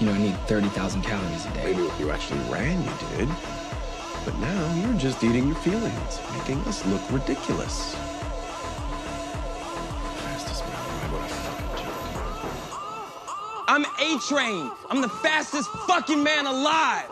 You know, I need 30,000 calories a day. Maybe when you actually ran, you did. But now you're just eating your feelings, making us look ridiculous. Fastest man alive, what a fucking joke. I'm A Train. I'm the fastest fucking man alive.